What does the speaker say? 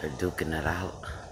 They're duking it out.